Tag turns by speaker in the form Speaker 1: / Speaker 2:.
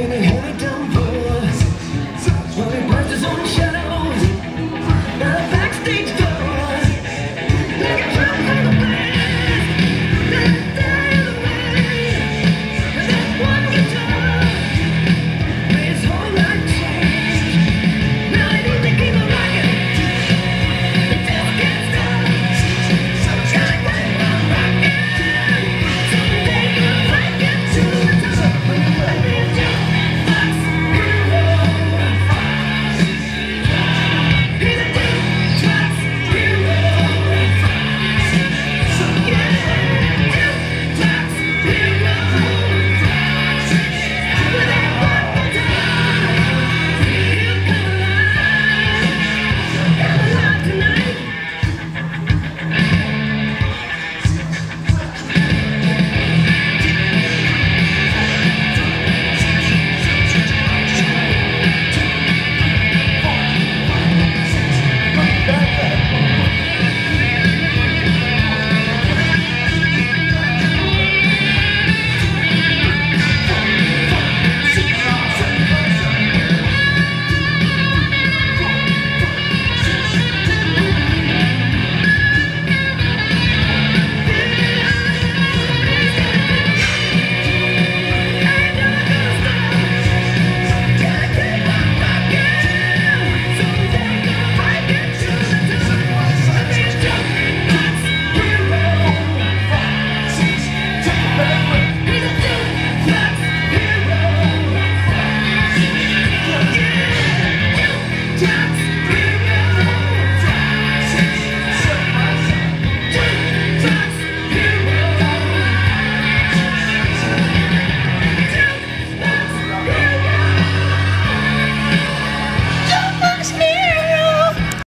Speaker 1: in